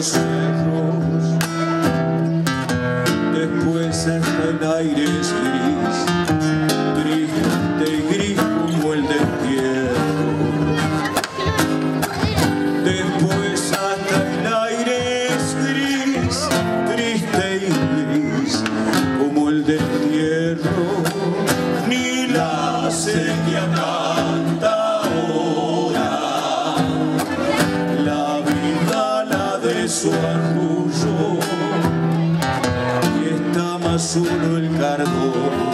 Deus é beso arrullo y está más solo el carbón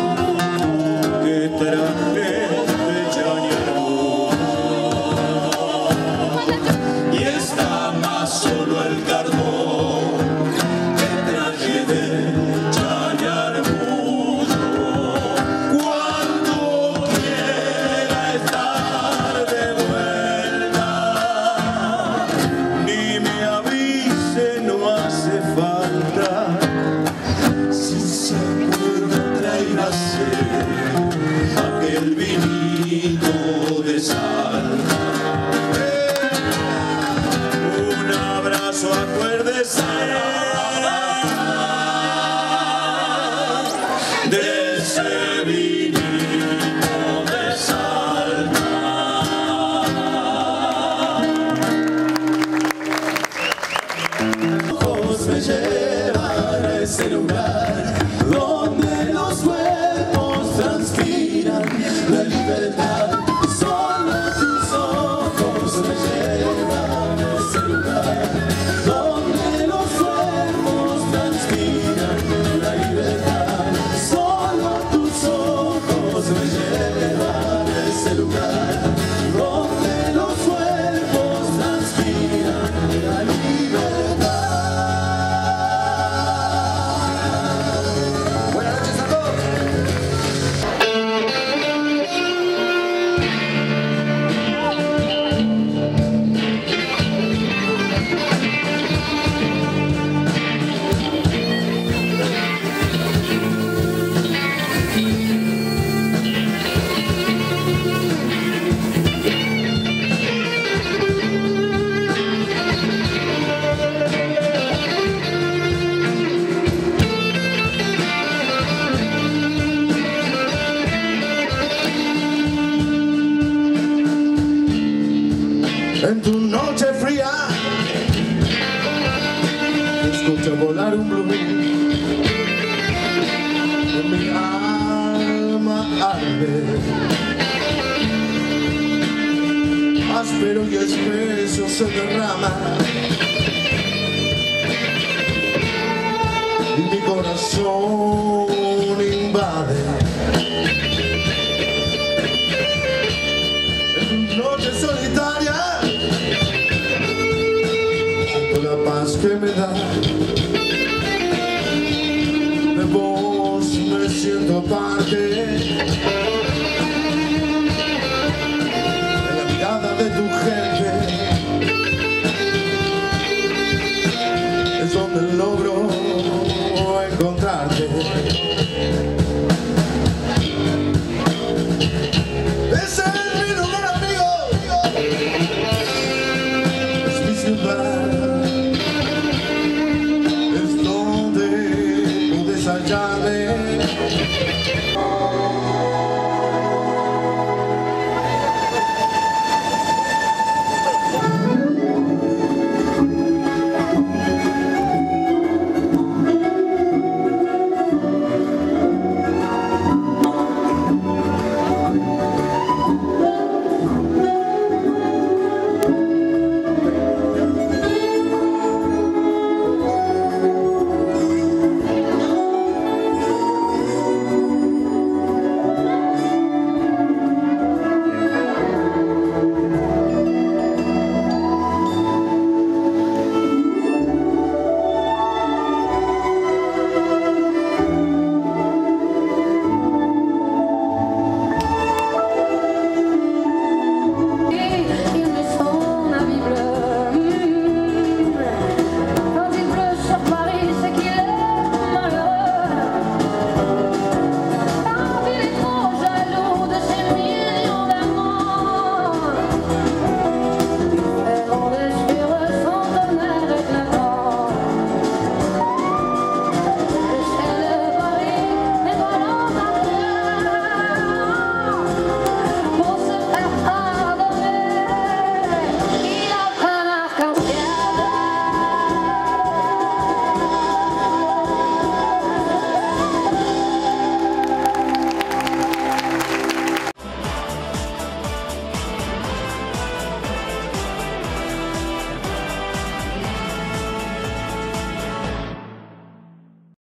en tu noche fría. Escucho volar un blues en mi alma arde. Áspero y espeso se derrama. que me da. De vos me siento parte